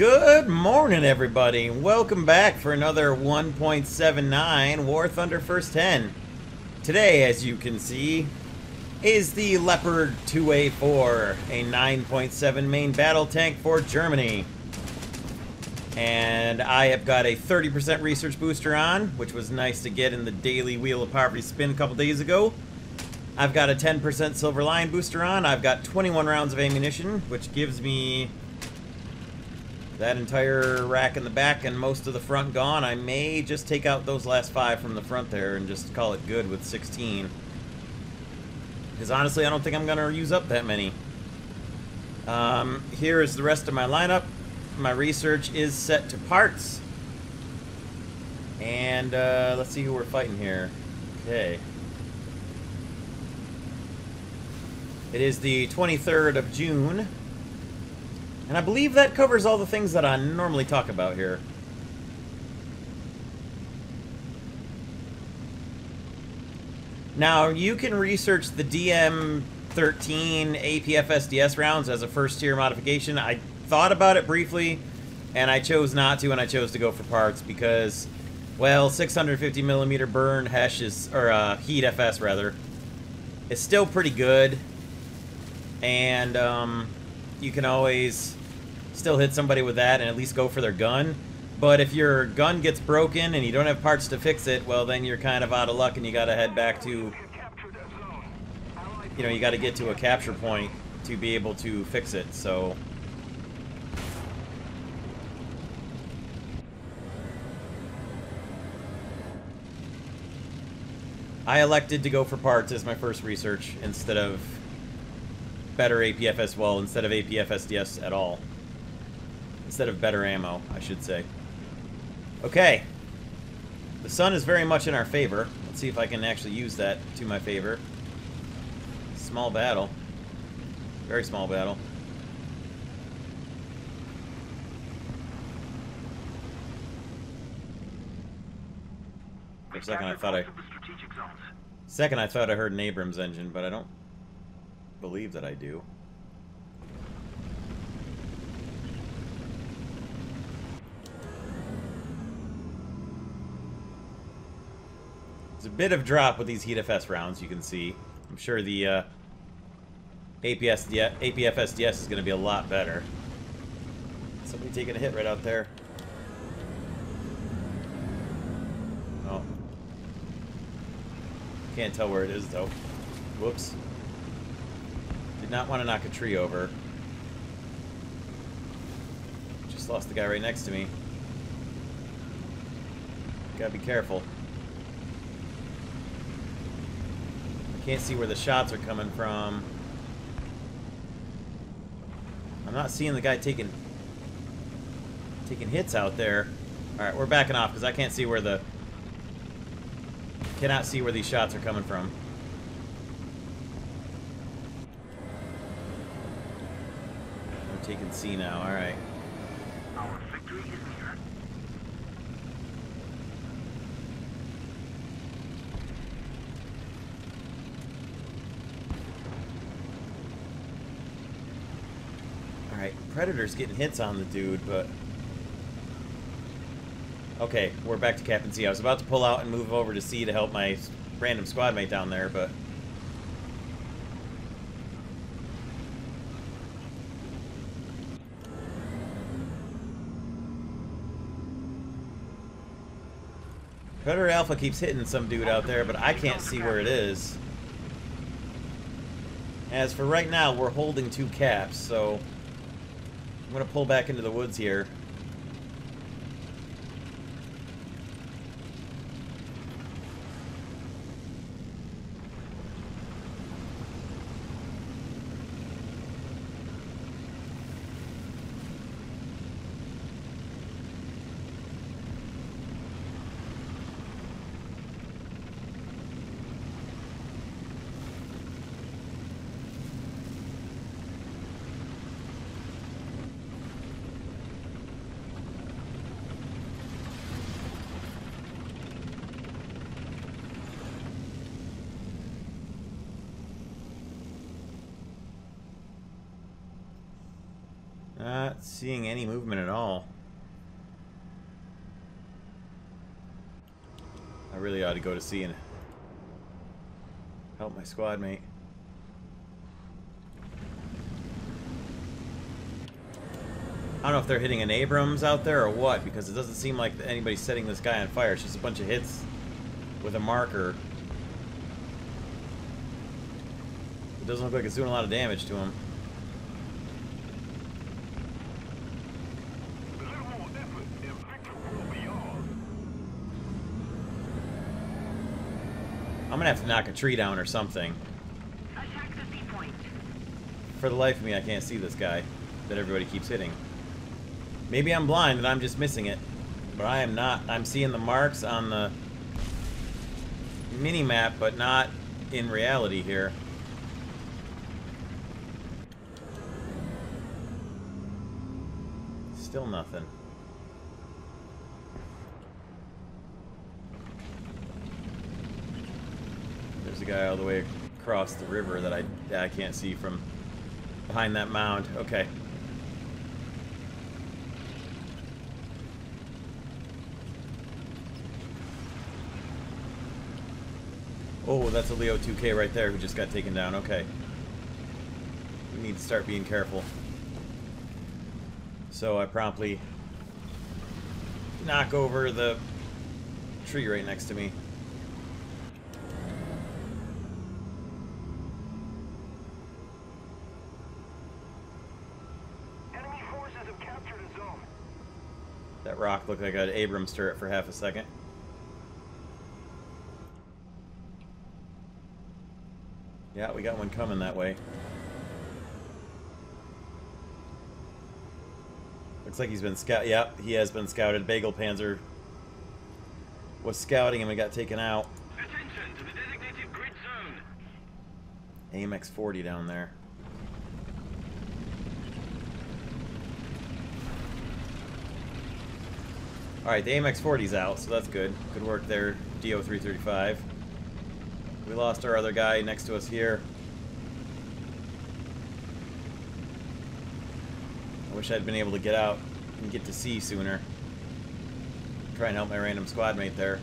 Good morning, everybody. Welcome back for another 1.79 War Thunder First 10. Today, as you can see, is the Leopard 2A4, a 9.7 main battle tank for Germany. And I have got a 30% research booster on, which was nice to get in the daily Wheel of Poverty spin a couple days ago. I've got a 10% Silver Lion booster on. I've got 21 rounds of ammunition, which gives me that entire rack in the back and most of the front gone. I may just take out those last five from the front there and just call it good with 16. Because honestly, I don't think I'm going to use up that many. Um, here is the rest of my lineup. My research is set to parts. And uh, let's see who we're fighting here. Okay. It is the 23rd of June. And I believe that covers all the things that I normally talk about here. Now, you can research the DM13 APF SDS rounds as a first tier modification. I thought about it briefly, and I chose not to, and I chose to go for parts because, well, 650 millimeter burn Hesh is, or uh, heat FS rather, is still pretty good, and um, you can always still hit somebody with that and at least go for their gun. But if your gun gets broken and you don't have parts to fix it, well, then you're kind of out of luck and you got to head back to, you know, you got to get to a capture point to be able to fix it. So. I elected to go for parts as my first research instead of better APFS, well, instead of APFSDS at all. Instead of better ammo, I should say. Okay. The sun is very much in our favor. Let's see if I can actually use that to my favor. Small battle. Very small battle. For a second I thought I... Second I thought I heard an Abrams engine, but I don't believe that I do. There's a bit of drop with these Heat FS rounds, you can see. I'm sure the uh, APS, APFSDS is going to be a lot better. Somebody taking a hit right out there. Oh. Can't tell where it is, though. Whoops. Did not want to knock a tree over. Just lost the guy right next to me. Gotta be careful. Can't see where the shots are coming from. I'm not seeing the guy taking taking hits out there. Alright, we're backing off because I can't see where the cannot see where these shots are coming from. We're taking C now, alright. Alright, Predator's getting hits on the dude, but... Okay, we're back to Captain C. I was about to pull out and move over to C to help my random squad mate down there, but... Predator Alpha keeps hitting some dude out there, but I can't see where it is. As for right now, we're holding two caps, so... I'm to pull back into the woods here. Seeing any movement at all. I really ought to go to C and help my squad mate. I don't know if they're hitting an Abrams out there or what, because it doesn't seem like anybody's setting this guy on fire. It's just a bunch of hits with a marker. It doesn't look like it's doing a lot of damage to him. I'm gonna have to knock a tree down or something. For the life of me, I can't see this guy that everybody keeps hitting. Maybe I'm blind and I'm just missing it. But I am not. I'm seeing the marks on the mini-map, but not in reality here. Still nothing. Guy all the way across the river that I, I can't see from behind that mound. Okay. Oh, that's a Leo 2K right there who just got taken down. Okay. We need to start being careful. So I promptly knock over the tree right next to me. Enemy forces have captured a zone. That rock looked like an Abrams turret for half a second. Yeah, we got one coming that way. Looks like he's been scout. Yep, he has been scouted. Bagel Panzer was scouting him and got taken out. Attention to the designated grid zone. AMX 40 down there. Alright, the AMX 40's out, so that's good. Good work there, DO 335. We lost our other guy next to us here. I wish I'd been able to get out and get to C sooner. Try and help my random squad mate there.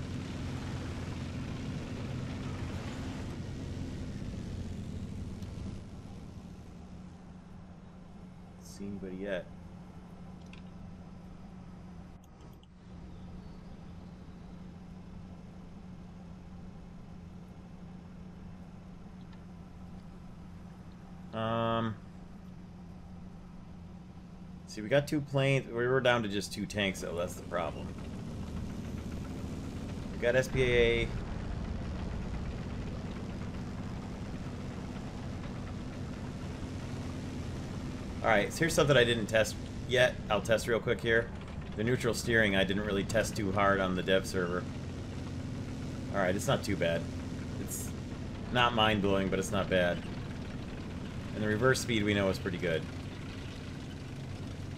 See anybody yet? Um. See, we got two planes. We were down to just two tanks, though. That's the problem. We got SPA. Alright, so here's something I didn't test yet. I'll test real quick here. The neutral steering I didn't really test too hard on the dev server. Alright, it's not too bad. It's not mind-blowing, but it's not bad. And the reverse speed we know is pretty good.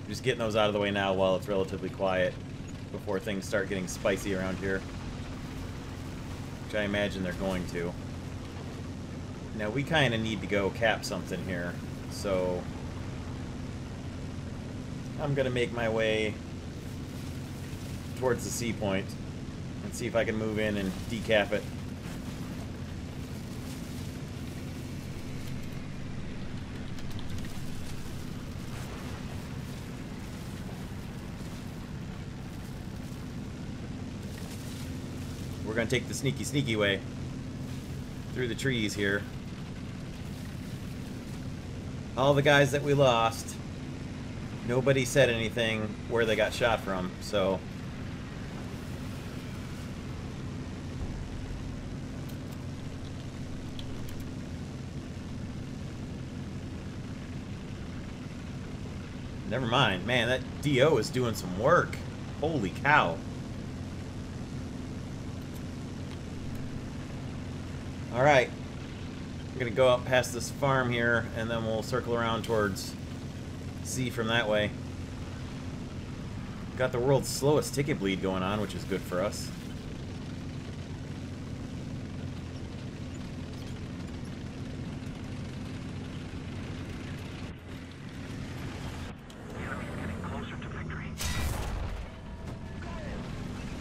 Just getting those out of the way now while it's relatively quiet before things start getting spicy around here. Which I imagine they're going to. Now we kind of need to go cap something here, so I'm gonna make my way towards the C point and see if I can move in and decap it. Gonna take the sneaky, sneaky way through the trees here. All the guys that we lost, nobody said anything where they got shot from, so. Never mind. Man, that DO is doing some work. Holy cow. All right. We're going to go up past this farm here, and then we'll circle around towards Z from that way. Got the world's slowest ticket bleed going on, which is good for us.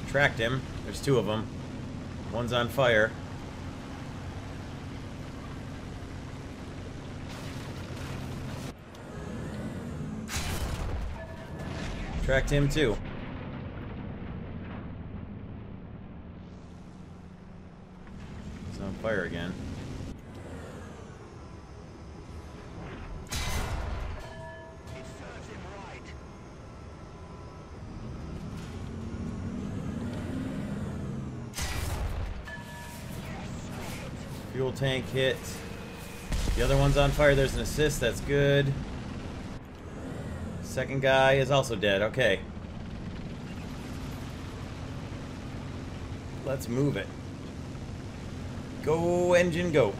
Tracked him. There's two of them. One's on fire. Tracked him too. He's on fire again. Fuel tank hit. The other one's on fire. There's an assist. That's good. Second guy is also dead. Okay. Let's move it. Go, engine, go.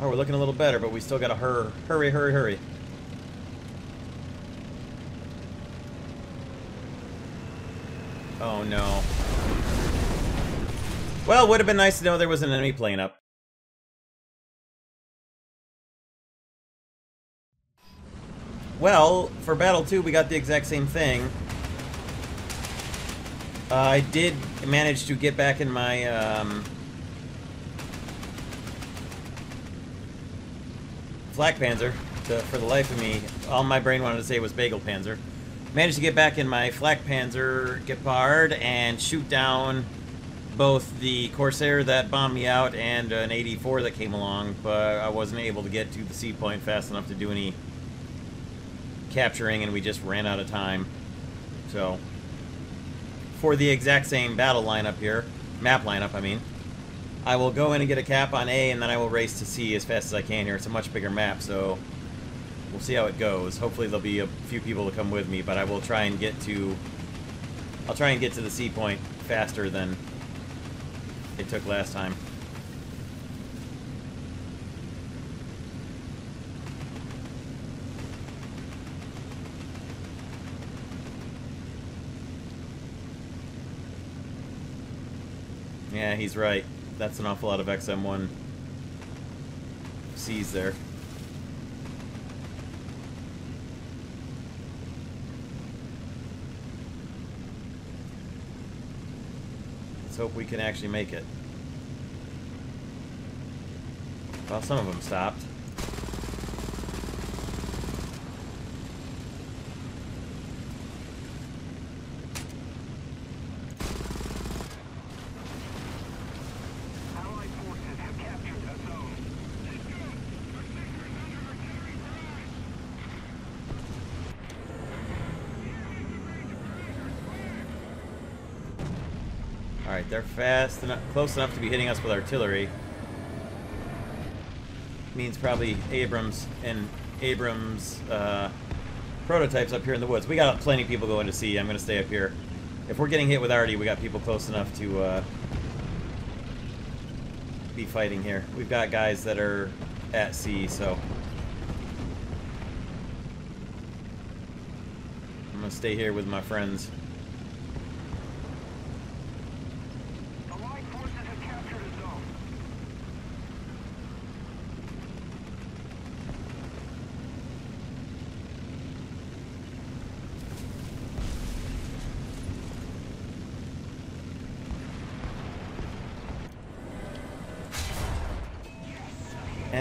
Oh, we're looking a little better, but we still gotta hur hurry, hurry, hurry. Oh no. Well, would have been nice to know there was an enemy plane up. Well, for Battle 2, we got the exact same thing. Uh, I did manage to get back in my, um... Flak Panzer, to, for the life of me. All my brain wanted to say was Bagel Panzer. Managed to get back in my Flak Panzer Gepard and shoot down both the Corsair that bombed me out and an 84 that came along, but I wasn't able to get to the C point fast enough to do any capturing, and we just ran out of time. So, for the exact same battle lineup here, map lineup, I mean, I will go in and get a cap on A, and then I will race to C as fast as I can here. It's a much bigger map, so we'll see how it goes. Hopefully there'll be a few people to come with me, but I will try and get to... I'll try and get to the C point faster than it took last time. Yeah, he's right. That's an awful lot of XM1 C's there. Let's hope we can actually make it. Well, some of them stopped. They're fast enough, close enough to be hitting us with artillery. Means probably Abrams and Abrams uh, prototypes up here in the woods. We got plenty of people going to C. I'm going to stay up here. If we're getting hit with arty, we got people close enough to uh, be fighting here. We've got guys that are at C, so I'm going to stay here with my friends.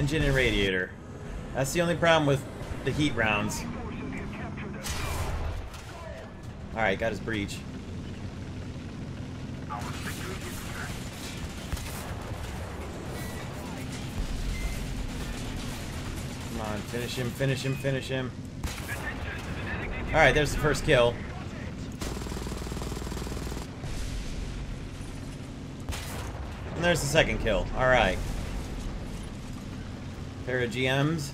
Engine and radiator. That's the only problem with the heat rounds. Alright, got his breach. Come on, finish him, finish him, finish him. Alright, there's the first kill. And there's the second kill. Alright. Pair of GMs.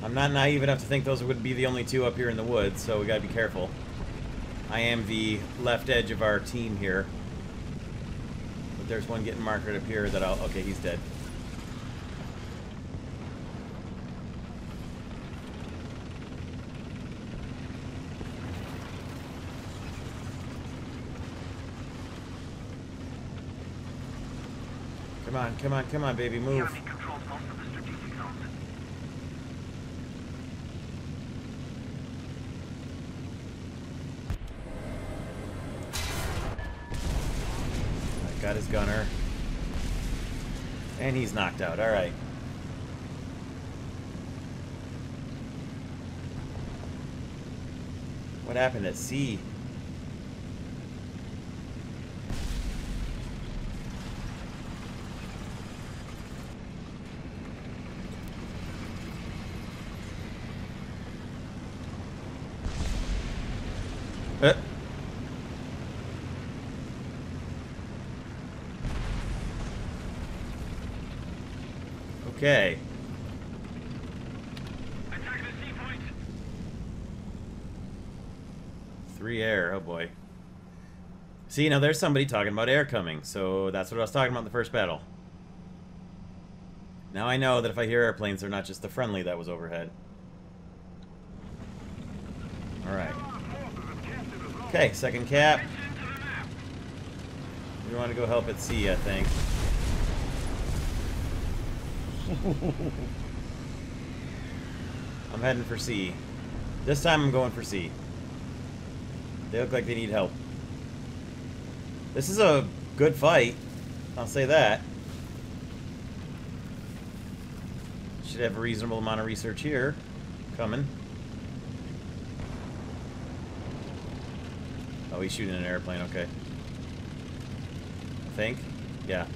I'm not naive enough to think those would be the only two up here in the woods, so we gotta be careful. I am the left edge of our team here. But there's one getting marked up here that I'll... Okay, he's dead. Come on, come on, come on, baby, move. Got his gunner. And he's knocked out. Alright. What happened at C? Three air, oh boy. See, now there's somebody talking about air coming, so that's what I was talking about in the first battle. Now I know that if I hear airplanes, they're not just the friendly that was overhead. Alright. Allied forces have captured a zone. Okay, second cap. Attention to the map. We want to go help at C, I think. I'm heading for C. This time I'm going for C. They look like they need help. This is a good fight. I'll say that. Should have a reasonable amount of research here. Coming. Oh, he's shooting an airplane, okay. I think. Yeah.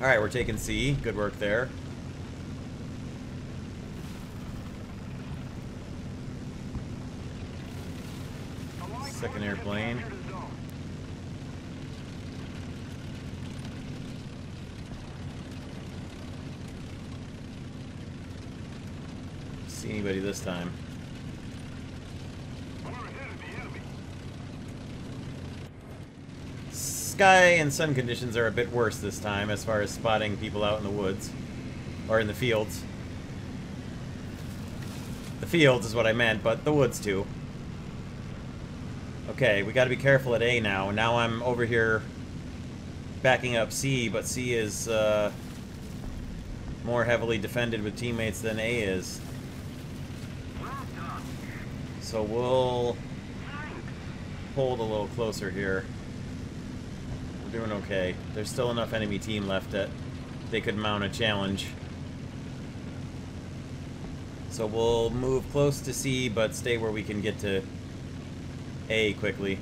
Alright, we're taking C. Good work there. Allied Second forces have airplane. See anybody this time. Sky and sun conditions are a bit worse this time as far as spotting people out in the woods. Or in the fields. The fields is what I meant, but the woods too. Okay, we gotta be careful at A now. Now I'm over here backing up C, but C is uh, more heavily defended with teammates than A is. So we'll hold a little closer here. We're doing okay. There's still enough enemy team left that they could mount a challenge. So we'll move close to C, but stay where we can get to A quickly.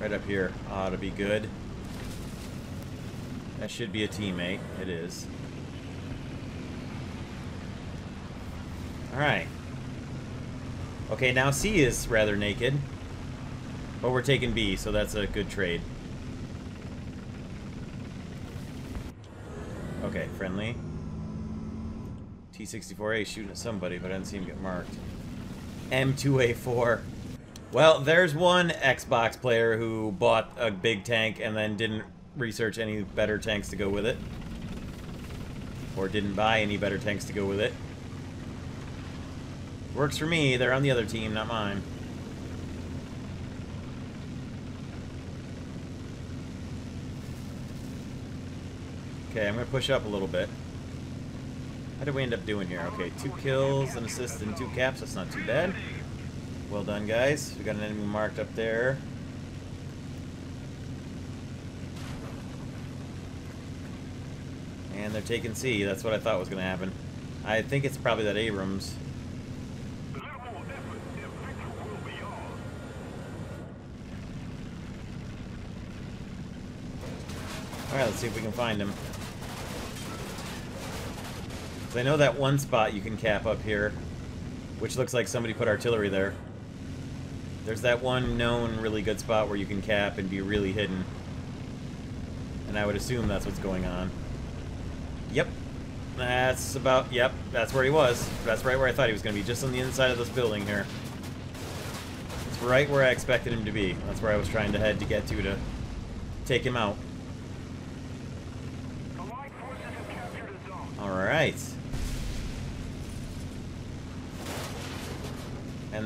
Right up here ought to be good. That should be a teammate. It is. Alright. Okay, now C is rather naked. But we're taking B, so that's a good trade. Okay, friendly. T-64A shooting at somebody, but I didn't see him get marked. M2A4. Well, there's one Xbox player who bought a big tank and then didn't research any better tanks to go with it. Or didn't buy any better tanks to go with it. Works for me. They're on the other team, not mine. Okay, I'm going to push up a little bit. How did we end up doing here? Okay, two kills, an assist, and two caps. That's not too bad. Well done, guys. We got an enemy marked up there. And they're taking C. That's what I thought was going to happen. I think it's probably that Abrams. Alright, let's see if we can find him. I know that one spot you can cap up here, which looks like somebody put artillery there. There's that one known really good spot where you can cap and be really hidden. And I would assume that's what's going on. Yep. That's about, yep, that's where he was. That's right where I thought he was going to be, just on the inside of this building here. It's right where I expected him to be. That's where I was trying to head to get to to take him out. Allied forces have captured a zone. Alright.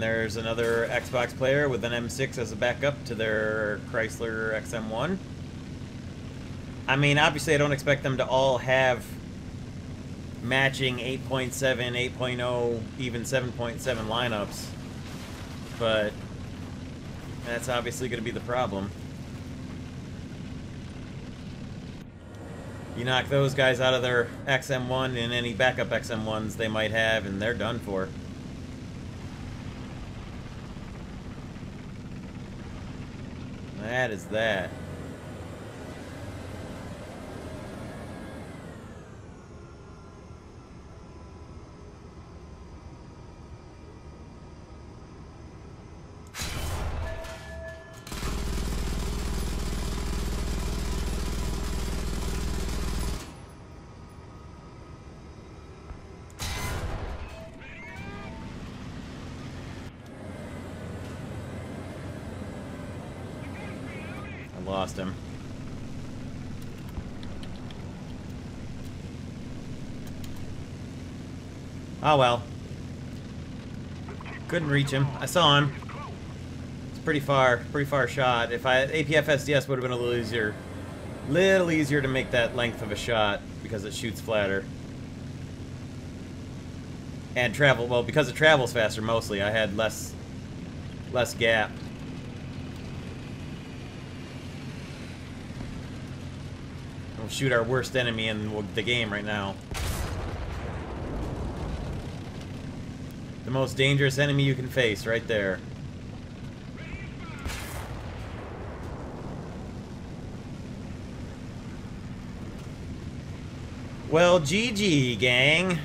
There's another Xbox player with an M6 as a backup to their Chrysler XM1. I mean, obviously I don't expect them to all have matching 8.7, 8.0, even 7.7 lineups. But that's obviously going to be the problem. You knock those guys out of their XM1 and any backup XM1s they might have, and they're done for. That is that. I lost him. Oh well. Couldn't reach him. I saw him. It's pretty far, pretty far shot. If I APF SDS would have been a little easier, little easier to make that length of a shot because it shoots flatter. And travel well because it travels faster mostly. I had less, less gap. We'll shoot our worst enemy in the game right now. The most dangerous enemy you can face, right there. Well, GG, gang.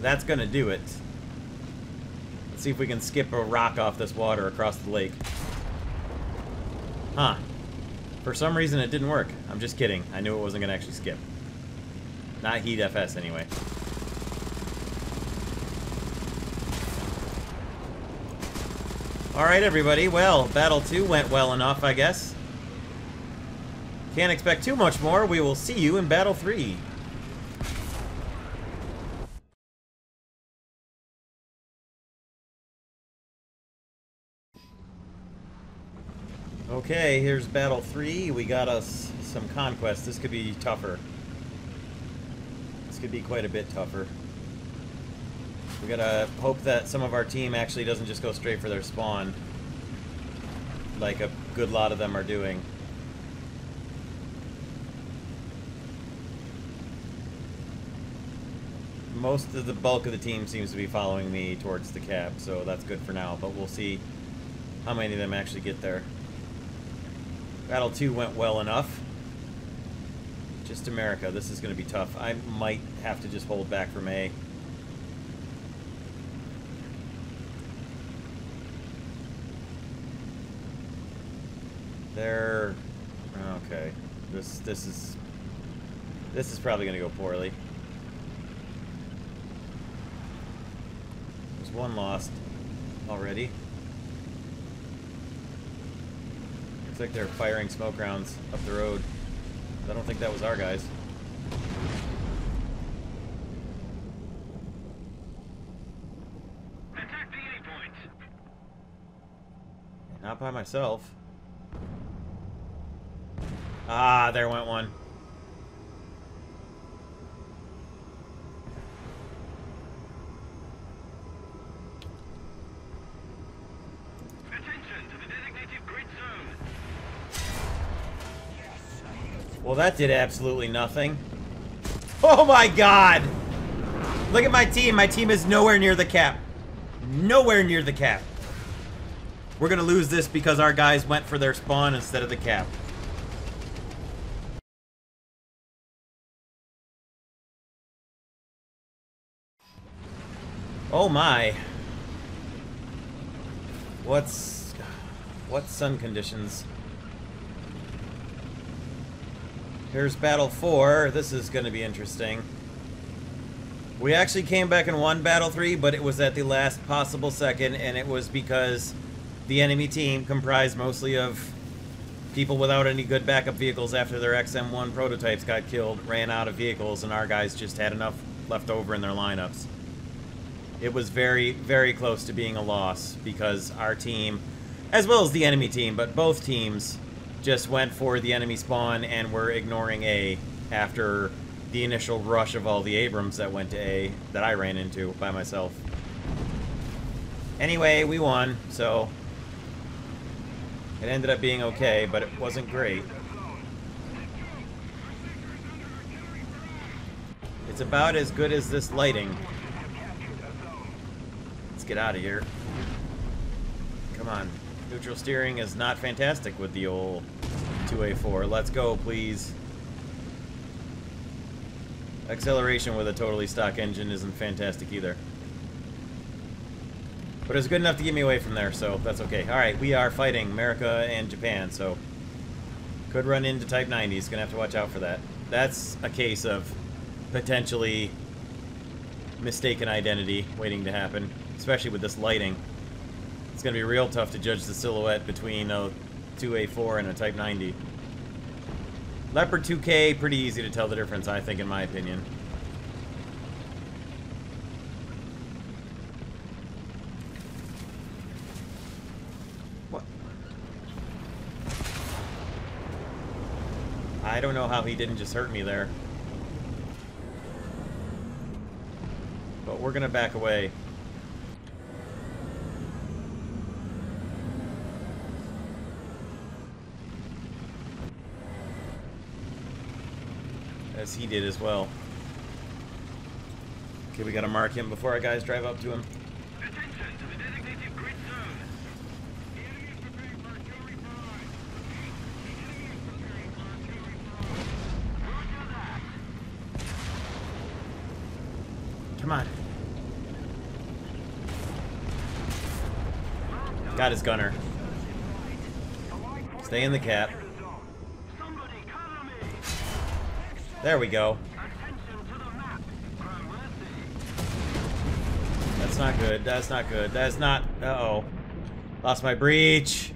That's gonna do it. Let's see if we can skip a rock off this water across the lake. Huh. For some reason it didn't work. I'm just kidding. I knew it wasn't gonna actually skip. Not Heat FS anyway. Alright everybody, well, Battle 2 went well enough, I guess. Can't expect too much more. We will see you in Battle 3. Okay, here's Battle 3. We got us some conquest. This could be tougher. This could be quite a bit tougher. We gotta hope that some of our team actually doesn't just go straight for their spawn. Like a good lot of them are doing. Most of the bulk of the team seems to be following me towards the cap, so that's good for now, but we'll see how many of them actually get there. Battle 2 went well enough. Just America. This is going to be tough. I might have to just hold back from A. They're... Okay. This, this is... This is probably going to go poorly. There's one lost already. Looks like they're firing smoke rounds up the road. I don't think that was our guys. Attack the A point. Not by myself. Ah, there went one. Attention to the designated grid zone. Well, that did absolutely nothing. Oh my god! Look at my team. My team is nowhere near the cap. Nowhere near the cap. We're gonna lose this because our guys went for their spawn instead of the cap. Oh my. What's... What's sun conditions? Here's Battle 4. This is going to be interesting. We actually came back and won Battle 3, but it was at the last possible second, and it was because the enemy team, comprised mostly of people without any good backup vehicles after their XM1 prototypes got killed, ran out of vehicles, and our guys just had enough left over in their lineups. It was very, very close to being a loss because our team, as well as the enemy team, but both teams just went for the enemy spawn and were ignoring A after the initial rush of all the Abrams that went to A that I ran into by myself. Anyway, we won, so it ended up being okay, but it wasn't great. It's about as good as this lighting. Let's get out of here. Come on. Neutral steering is not fantastic with the old 2A4. Let's go, please. Acceleration with a totally stock engine isn't fantastic either. But it's good enough to get me away from there, so that's okay. Alright, we are fighting America and Japan, so... Could run into Type 90s. Gonna have to watch out for that. That's a case of potentially mistaken identity waiting to happen, especially with this lighting. It's to be real tough to judge the silhouette between a 2A4 and a Type 90. Leopard 2K, pretty easy to tell the difference, I think, in my opinion. What? I don't know how he didn't just hurt me there. But we're gonna back away. As he did as well. Okay, we gotta mark him before our guys drive up to him. Attention to the designated grid zone. The enemy is preparing for artillery barrage. The enemy is preparing for artillery barrage. Roger that. Come on. Got his gunner. Stay in the cap. There we go. Attention to the map. Crown Mercy. That's not good. That's not good. That's not... Uh-oh. Lost my breach.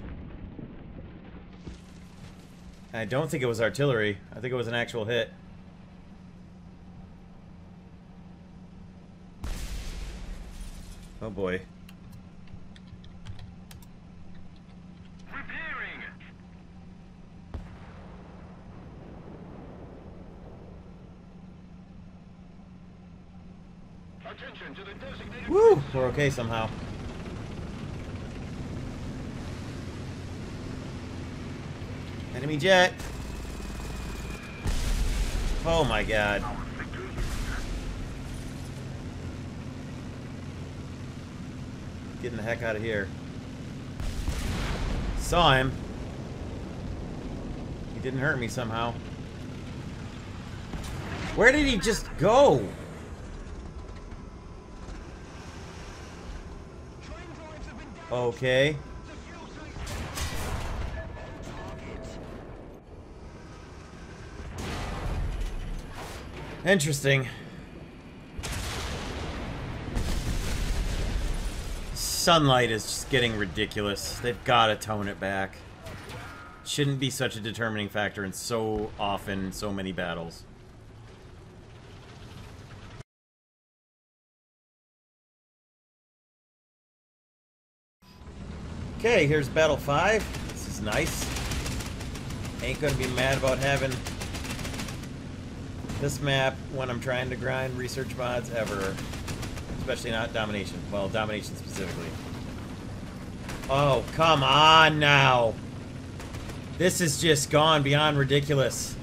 I don't think it was artillery. I think it was an actual hit. Oh boy. Repairing. Attention to the designated Woo! We're okay somehow. Enemy jet. Oh my god. Getting the heck out of here. Saw him. He didn't hurt me somehow. Where did he just go? Okay. Interesting. Sunlight is just getting ridiculous. They've got to tone it back. Shouldn't be such a determining factor in so often, so many battles. Okay, here's Battle 5. This is nice. Ain't gonna be mad about having this map when I'm trying to grind research mods ever. Especially not Domination. Well, Domination specifically. Oh, come on now! This is just gone beyond ridiculous.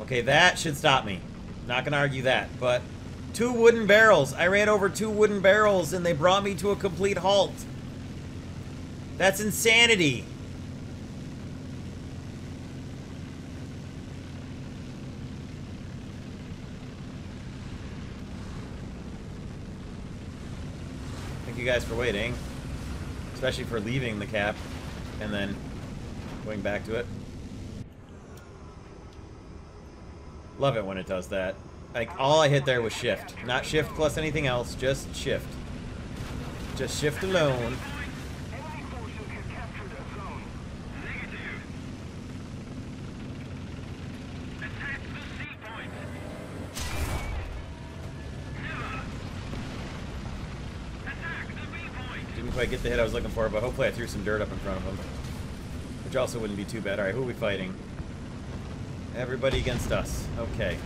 Okay, that should stop me. Not gonna argue that, but... Two wooden barrels! I ran over two wooden barrels and they brought me to a complete halt. That's insanity. Thank you guys for waiting. Especially for leaving the cap and then going back to it. Love it when it does that. Like, all I hit there was shift. Not shift plus anything else, just shift. Just shift alone. Enemy forces have captured a zone. Negative. Attack the C point. Never. Attack the B point. Didn't quite get the hit I was looking for, but hopefully I threw some dirt up in front of him. Which also wouldn't be too bad. Alright, who are we fighting? Everybody against us. Okay.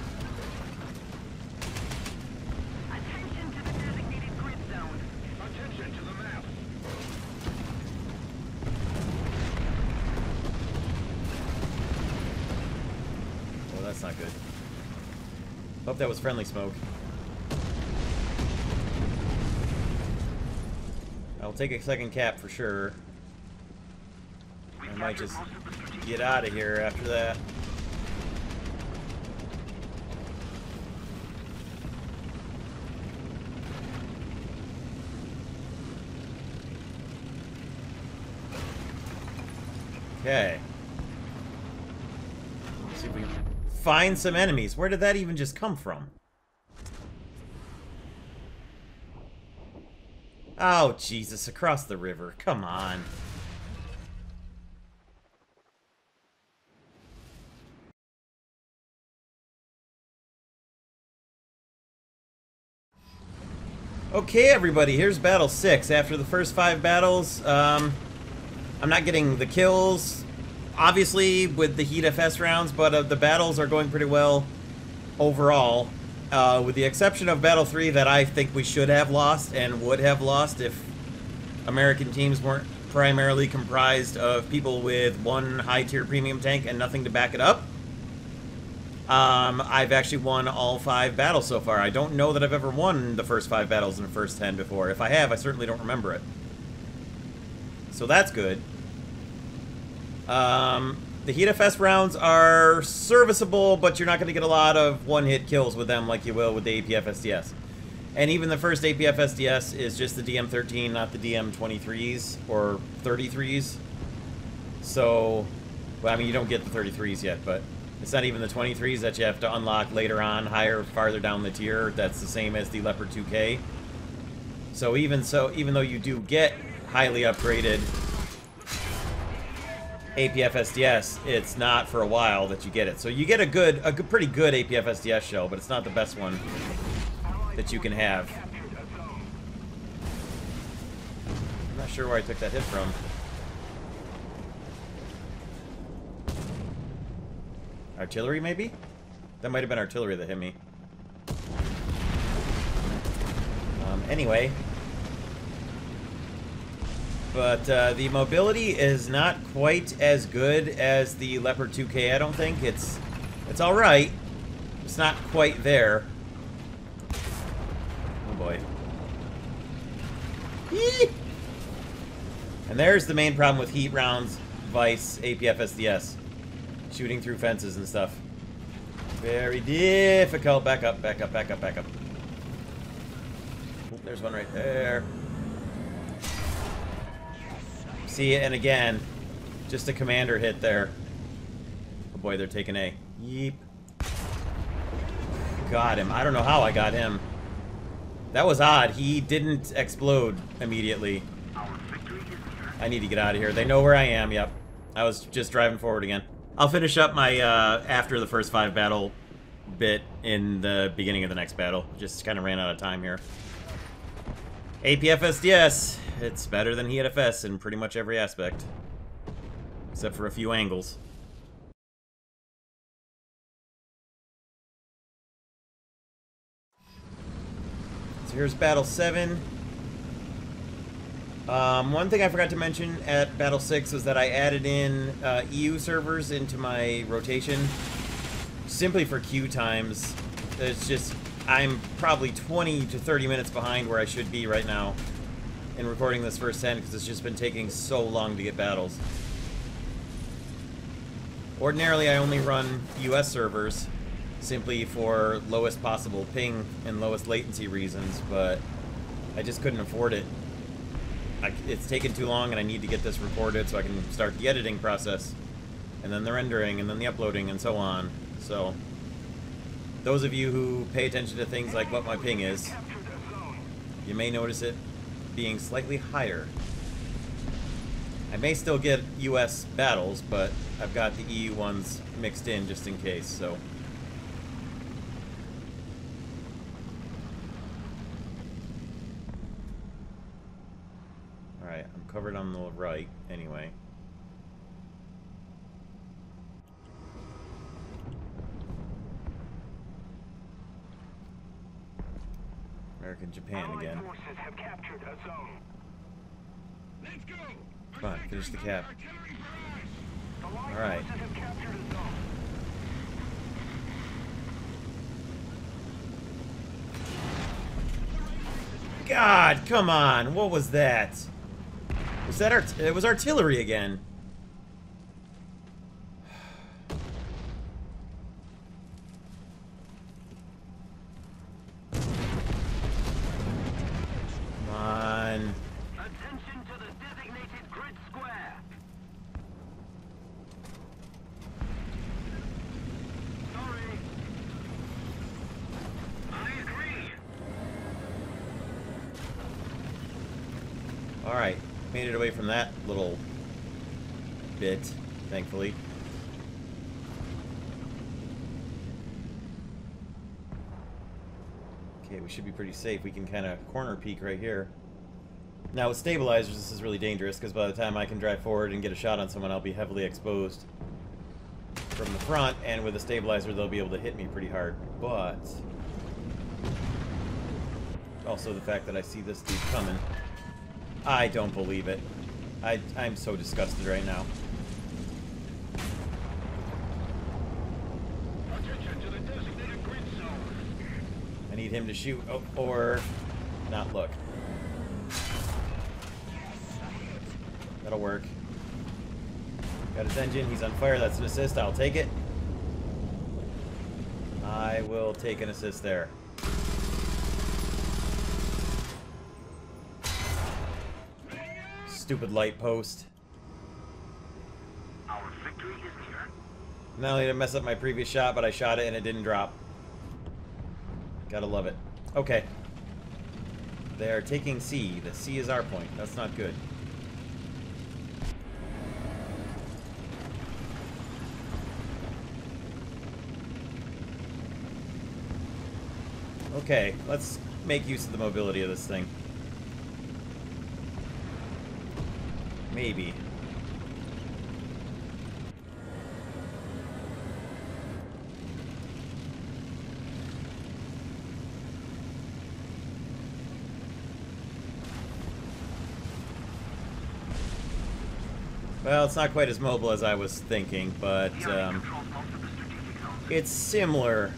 Attention to the designated grid zone. Attention to the map. Well, that's not good. Hope that was friendly smoke. Take a second cap for sure. I might just get out of here after that. Okay. See if we find some enemies. Where did that even just come from? Oh, Jesus, across the river. Come on. Okay, everybody, here's Battle 6. After the first five battles, um, I'm not getting the kills, obviously, with the Heat FS rounds, but uh, the battles are going pretty well overall. Uh, with the exception of Battle 3 that I think we should have lost and would have lost if American teams weren't primarily comprised of people with one high-tier premium tank and nothing to back it up. Um, I've actually won all five battles so far. I don't know that I've ever won the first five battles in the first ten before. If I have, I certainly don't remember it. So that's good. Um, the Heat FS rounds are serviceable, but you're not going to get a lot of one-hit kills with them like you will with the APF SDS. And even the first APF SDS is just the DM13, not the DM23s or 33s. So, well, I mean, you don't get the 33s yet, but it's not even the 23s that you have to unlock later on, higher, farther down the tier. That's the same as the Leopard 2K. So even so, even though you do get highly upgraded APF SDS, it's not for a while that you get it. So you get a good, a pretty good APF SDS shell, but it's not the best one that you can have. I'm not sure where I took that hit from. Artillery, maybe? That might have been artillery that hit me. Um, anyway. But uh, the mobility is not quite as good as the Leopard 2K, I don't think. It's it's alright. It's not quite there. Oh boy. Eee! And there's the main problem with heat rounds, Vice, APF SDS. Shooting through fences and stuff. Very difficult. Back up, back up, back up, back up. There's one right there. See, and again, just a commander hit there. Oh boy, they're taking A. Yeep. Got him. I don't know how I got him. That was odd. He didn't explode immediately. I need to get out of here. They know where I am, yep. I was just driving forward again. I'll finish up my, uh, after the first five battle bit in the beginning of the next battle. Just kind of ran out of time here. APFSDS. It's better than HEATFS in pretty much every aspect. Except for a few angles. So here's Battle 7. Um, one thing I forgot to mention at Battle 6 was that I added in uh, EU servers into my rotation simply for queue times. It's just, I'm probably 20 to 30 minutes behind where I should be right now in recording this first 10 because it's just been taking so long to get battles. Ordinarily, I only run US servers simply for lowest possible ping and lowest latency reasons, but I just couldn't afford it. I, it's taken too long and I need to get this recorded so I can start the editing process. And then the rendering, and then the uploading, and so on. So, those of you who pay attention to things like what my ping is, you may notice it being slightly higher. I may still get US battles, but I've got the EU ones mixed in just in case, so... Alright, I'm covered on the right, anyway. American Japan again. forces have captured a zone. Let's go. Come on, finish the cap. Artillery barrage. Allied All right. forces have captured a zone. God, come on! What was that? Was that art? It was artillery again. Come on. Attention to the designated grid square. Sorry. I agree. All right, made it away from that little bit, thankfully. Okay, we should be pretty safe. We can kind of corner peek right here. Now with stabilizers, this is really dangerous because by the time I can drive forward and get a shot on someone, I'll be heavily exposed from the front, and with a stabilizer, they'll be able to hit me pretty hard. But also the fact that I see this dude coming. I don't believe it. I, I'm so disgusted right now. Attention to the designated grid zone. I need him to shoot, oh, or not look. That'll work. Got his engine, he's on fire, that's an assist, I'll take it. I will take an assist there. Stupid light post. Our victory is near. Not only did I mess up my previous shot, but I shot it and it didn't drop. Gotta love it. Okay. They are taking C. The C is our point. That's not good. Okay, let's make use of the mobility of this thing. Maybe. Well, it's not quite as mobile as I was thinking, but um, Controls most of the strategic zones. it's similar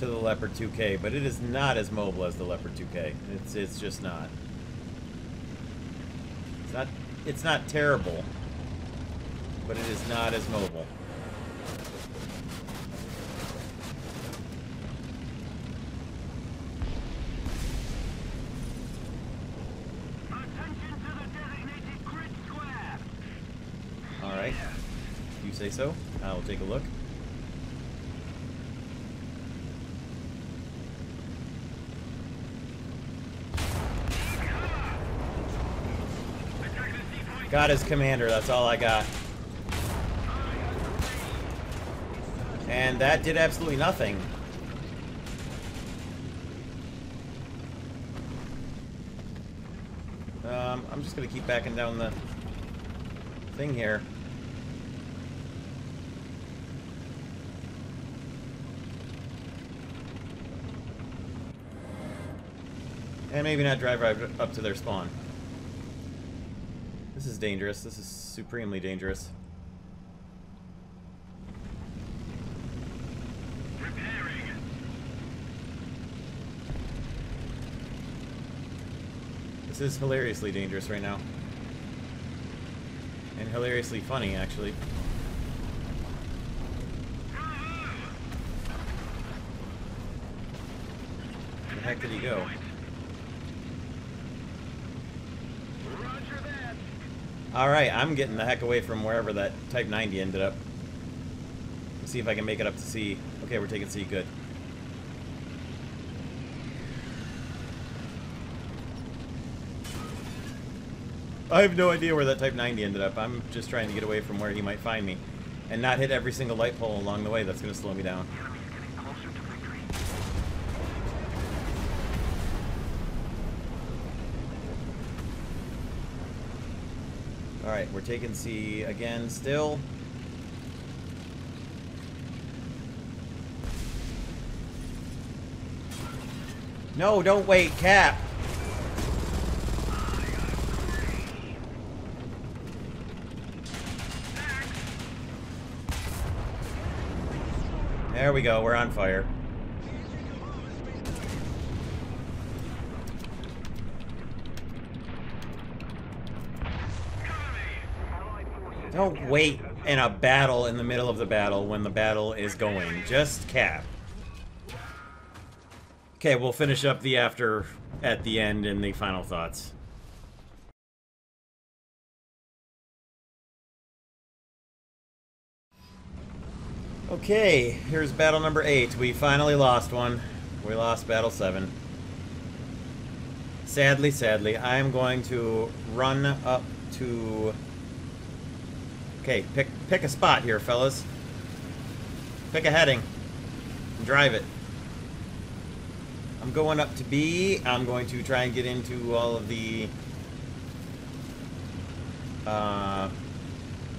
to the Leopard 2K, but it is not as mobile as the Leopard 2K. It's it's just not. It's not it's not terrible, but it is not as mobile. Attention to the designated grid square. All right, you say so. I will take a look. Got his commander. That's all I got. And that did absolutely nothing. Um, I'm just gonna keep backing down the thing here. And maybe not drive right up to their spawn. This is dangerous. This is supremely dangerous. This is hilariously dangerous right now. And hilariously funny, actually. Where the heck did he go? Roger that. Alright, I'm getting the heck away from wherever that Type 90 ended up. Let's see if I can make it up to C. Okay, we're taking C, good. I have no idea where that Type 90 ended up. I'm just trying to get away from where he might find me. And not hit every single light pole along the way. That's going to slow me down. The enemy's getting closer to victory. We're taking C again still. No, don't wait, Cap. There we go, we're on fire. Don't wait in a battle in the middle of the battle when the battle is going. Just cap. Okay, we'll finish up the after at the end and the final thoughts. Okay, here's battle number eight. We finally lost one. We lost battle seven. Sadly, sadly, I am going to run up to... Okay, pick pick a spot here, fellas. Pick a heading. And drive it. I'm going up to B. I'm going to try and get into all of the uh,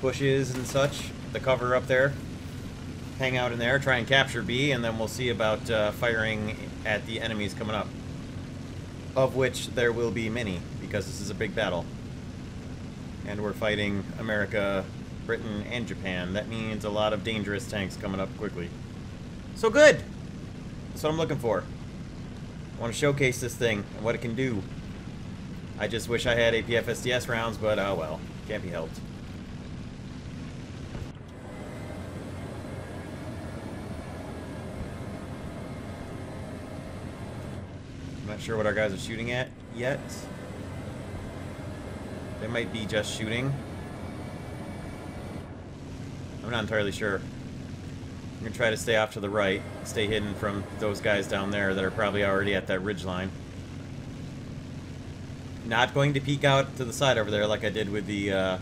bushes and such, the cover up there. Hang out in there, try and capture B, and then we'll see about uh, firing at the enemies coming up. Of which there will be many, because this is a big battle. And we're fighting America, Britain, and Japan. That means a lot of dangerous tanks coming up quickly. So good! That's what I'm looking for. I want to showcase this thing and what it can do. I just wish I had APF SDS rounds, but oh well. Can't be helped. I'm not sure what our guys are shooting at yet. They might be just shooting. I'm not entirely sure. I'm gonna try to stay off to the right, stay hidden from those guys down there that are probably already at that ridge line. Not going to peek out to the side over there like I did with the, uh,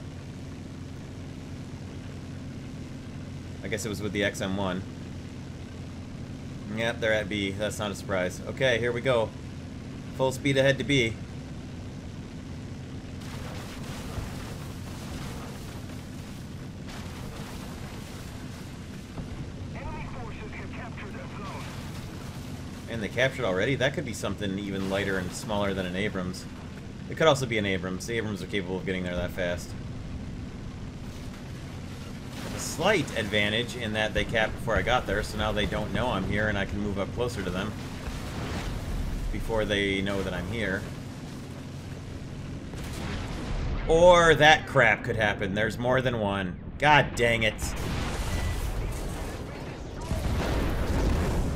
I guess it was with the XM1. Yep, they're at B. That's not a surprise. Okay, here we go. Full speed ahead to B. Enemy forces have captured that zone. And they captured already? That could be something even lighter and smaller than an Abrams. It could also be an Abrams. The Abrams are capable of getting there that fast. A slight advantage in that they capped before I got there, so now they don't know I'm here and I can move up closer to them before they know that I'm here. Or that crap could happen. There's more than one. God dang it.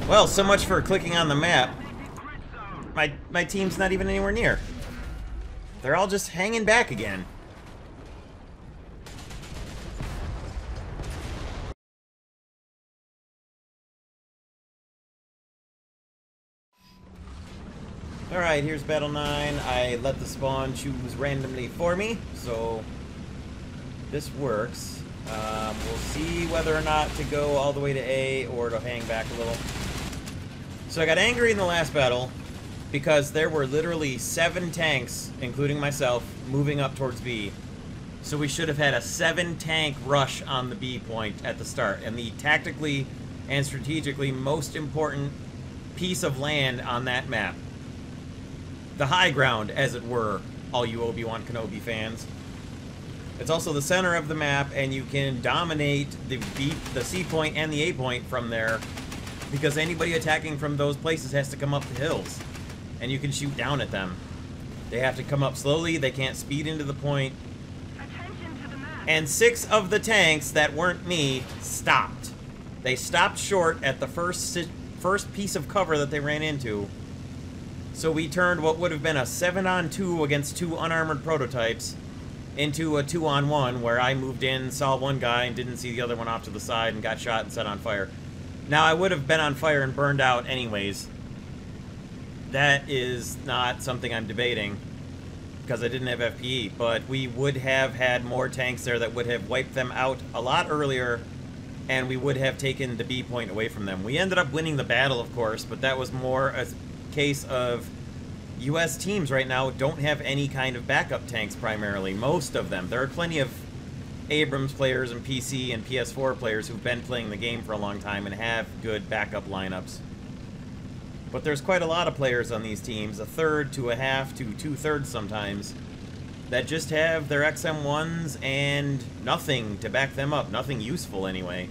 Well, so much for clicking on the map. My my team's not even anywhere near. They're all just hanging back again. Alright, here's Battle 9. I let the spawn choose randomly for me, so this works. Um, we'll see whether or not to go all the way to A or to hang back a little. So I got angry in the last battle because there were literally seven tanks, including myself, moving up towards B. So we should have had a seven tank rush on the B point at the start. And the tactically and strategically most important piece of land on that map. The high ground, as it were, all you Obi-Wan Kenobi fans. It's also the center of the map, and you can dominate the B, the C point and the A point from there, because anybody attacking from those places has to come up the hills, and you can shoot down at them. They have to come up slowly. They can't speed into the point. The. And six of the tanks that weren't me stopped. They stopped short at the first first piece of cover that they ran into. So we turned what would have been a 7 on 2 against two unarmored prototypes into a 2 on 1 where I moved in, saw one guy, and didn't see the other one off to the side and got shot and set on fire. Now, I would have been on fire and burned out anyways. That is not something I'm debating because I didn't have FPE, but we would have had more tanks there that would have wiped them out a lot earlier and we would have taken the B point away from them. We ended up winning the battle, of course, but that was more a case of U.S. teams right now don't have any kind of backup tanks primarily. Most of them. There are plenty of Abrams players and PC and PS4 players who've been playing the game for a long time and have good backup lineups. But there's quite a lot of players on these teams, a third to a half to two thirds sometimes, that just have their XM1s and nothing to back them up, nothing useful anyway.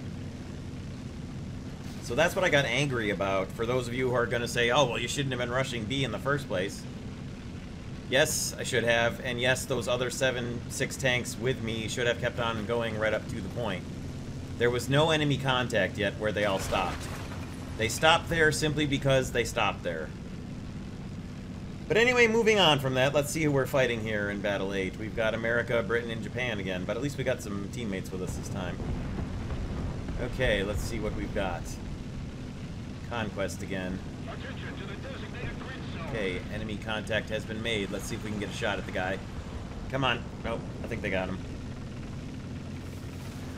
So that's what I got angry about, for those of you who are going to say, oh, well, you shouldn't have been rushing B in the first place. Yes, I should have, and yes, those other seven, six tanks with me should have kept on going right up to the point. There was no enemy contact yet where they all stopped. They stopped there simply because they stopped there. But anyway, moving on from that, let's see who we're fighting here in Battle 8. We've got America, Britain, and Japan again, but at least we got some teammates with us this time. Okay, let's see what we've got. Conquest again. Okay, enemy contact has been made. Let's see if we can get a shot at the guy. Come on. Nope, I think they got him.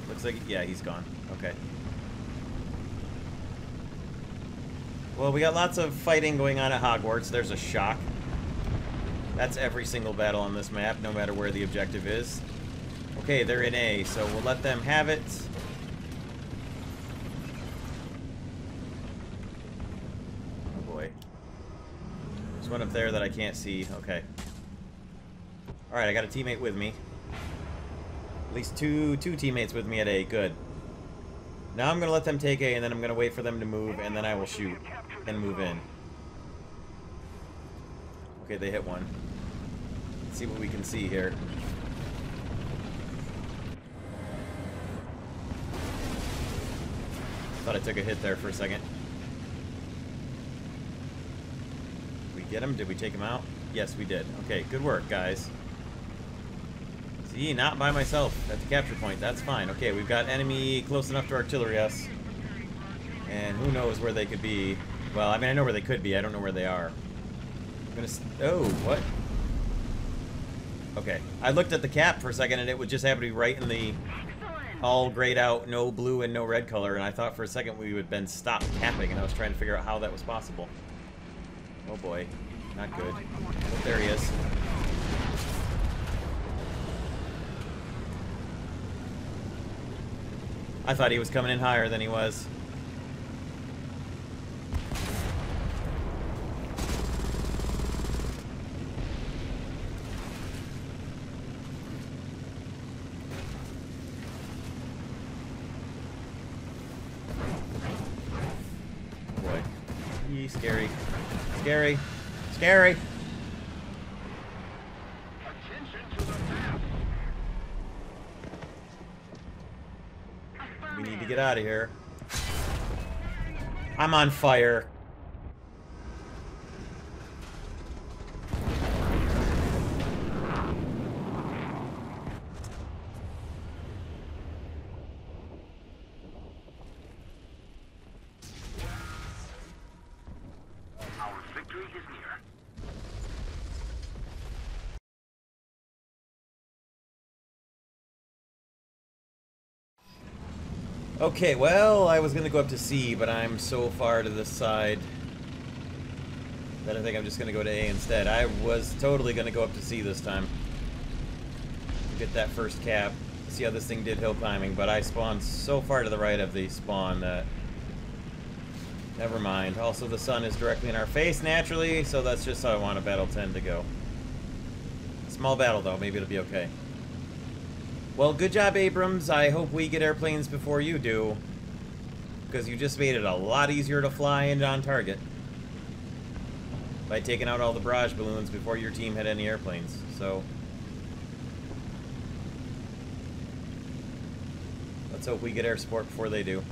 Looks like, yeah, he's gone. Okay. Well, we got lots of fighting going on at Hogwarts. There's a shock. That's every single battle on this map, no matter where the objective is. Okay, they're in A, so we'll let them have it. Oh boy. There's one up there that I can't see. Okay. Alright, I got a teammate with me. At least two two teammates with me at A. Good. Now I'm going to let them take A, and then I'm going to wait for them to move, and then I will shoot and move in. Okay, they hit one. Let's see what we can see here. Thought I took a hit there for a second. Did we get him? Did we take him out? Yes, we did. Okay, good work, guys. See, not by myself at the capture point. That's fine. Okay, we've got enemy close enough to artillery us. And who knows where they could be. Well, I mean, I know where they could be. I don't know where they are. I'm gonna... Oh, what? Okay. I looked at the cap for a second, and it would just happen to be right in the all grayed out, no blue and no red color, and I thought for a second we would been stopped capping, and I was trying to figure out how that was possible. Oh boy. Not good. There he is. I thought he was coming in higher than he was. Boy. Scary. Scary. Scary. Attention to the map. We need to get out of here. I'm on fire. Okay, well, I was to go up to C, but I'm so far to this side that I think I'm just to go to A instead. I was totally to go up to C this time. Get that first cap. See how this thing did hill climbing, but I spawned so far to the right of the spawn that... Never mind. Also, the sun is directly in our face, naturally, so that's just how I want a Battle 10 to go. Small battle, though. Maybe it'll be okay. Well, good job, Abrams. I hope we get airplanes before you do. Because you just made it a lot easier to fly and on target. By taking out all the barrage balloons before your team had any airplanes. So... Let's hope we get air support before they do.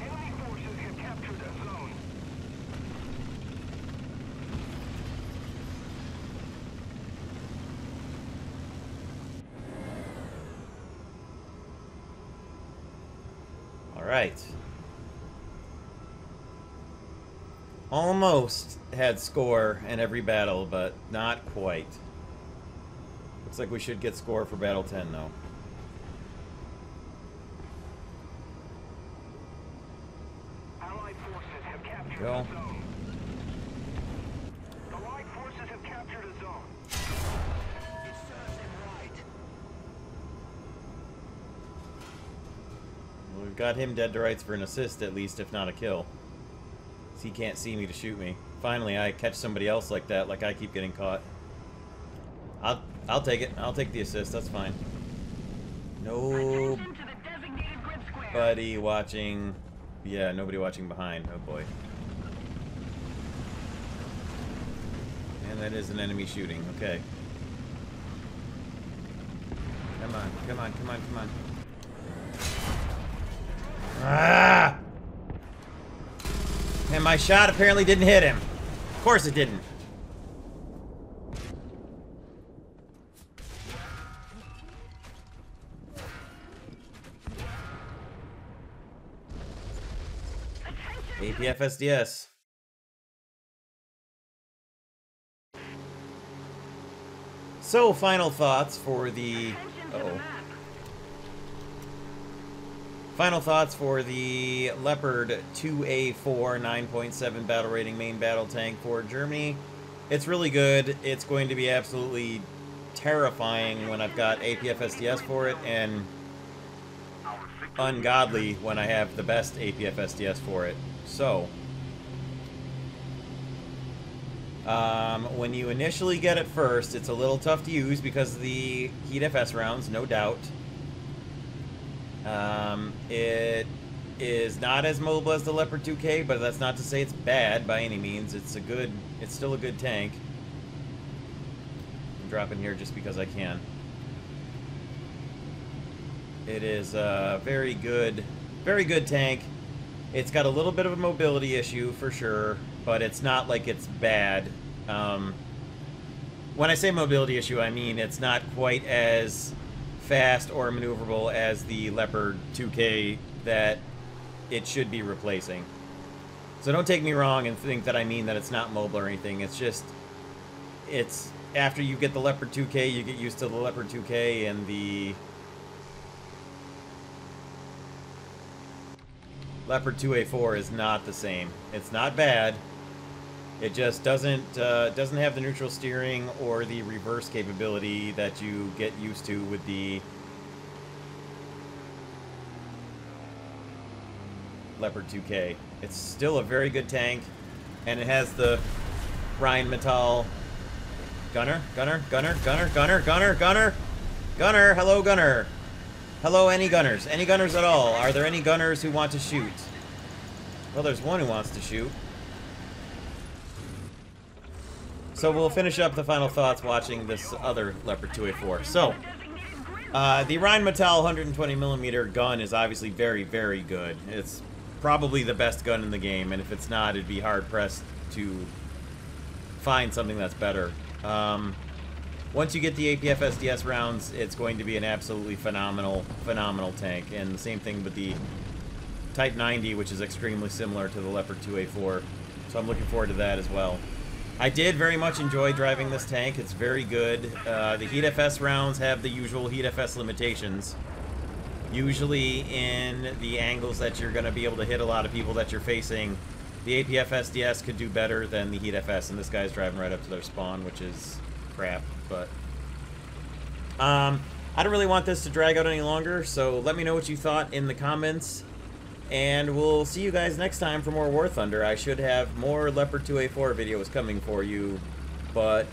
Enemy forces have captured a zone. Alright. Almost had score in every battle, but not quite. Looks like we should get score for Battle 10, though. Got him dead to rights for an assist, at least, if not a kill. he can't see me to shoot me. Finally, I catch somebody else like that, like I keep getting caught. I'll, I'll take it. I'll take the assist. That's fine. No... Nobody watching. Yeah, nobody watching behind. Oh boy. And that is an enemy shooting. Okay. Come on, come on, come on, come on. Ah! And my shot apparently didn't hit him. Of course it didn't. Attention APF So, final thoughts for the. Uh-oh. map. Final thoughts for the Leopard 2A4 9.7 battle rating main battle tank for Germany. It's really good. It's going to be absolutely terrifying when I've got APF SDS for it, and ungodly when I have the best APF SDS for it. So, um, when you initially get it first, it's a little tough to use because of the Heat FS rounds, no doubt. Um, it is not as mobile as the Leopard 2K, but that's not to say it's bad by any means. It's a good, it's still a good tank. I'm dropping here just because I can. It is a very good, very good tank. It's got a little bit of a mobility issue for sure, but it's not like it's bad. Um, when I say mobility issue, I mean it's not quite as fast or maneuverable as the Leopard 2K that it should be replacing. So don't take me wrong and think that I mean that it's not mobile or anything. It's just, it's after you get the Leopard 2K, you get used to the Leopard 2K and the Leopard 2A4 is not the same. It's not bad. It just doesn't uh, doesn't have the neutral steering or the reverse capability that you get used to with the Leopard 2K. It's still a very good tank, and it has the Rheinmetall gunner, gunner, gunner, gunner, gunner, gunner, gunner, gunner. Hello, gunner. Hello, any gunners? Any gunners at all? Are there any gunners who want to shoot? Well, there's one who wants to shoot. So we'll finish up the final thoughts watching this other Leopard 2A4. So, uh, the Rheinmetall 120 millimeter gun is obviously very, very good. It's probably the best gun in the game, and if it's not, it'd be hard pressed to find something that's better. Um, once you get the APF SDS rounds, it's going to be an absolutely phenomenal, phenomenal tank. And the same thing with the Type 90, which is extremely similar to the Leopard 2A4. So I'm looking forward to that as well. I did very much enjoy driving this tank. It's very good. Uh, the Heat FS rounds have the usual Heat FS limitations. Usually in the angles that you're going to be able to hit a lot of people that you're facing, the APF SDS could do better than the Heat FS, and this guy's driving right up to their spawn, which is crap, but... Um, I don't really want this to drag out any longer, so let me know what you thought in the comments. And we'll see you guys next time for more War Thunder. I should have more Leopard 2A4 videos coming for you, but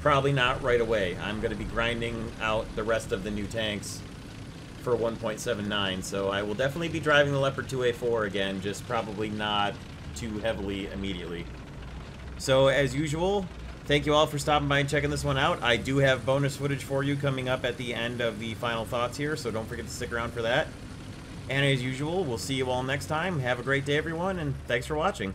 probably not right away. I'm going to be grinding out the rest of the new tanks for 1.79, so I will definitely be driving the Leopard 2A4 again, just probably not too heavily immediately. So, as usual, thank you all for stopping by and checking this one out. I do have bonus footage for you coming up at the end of the final thoughts here, so don't forget to stick around for that. And as usual, we'll see you all next time. Have a great day, everyone, and thanks for watching.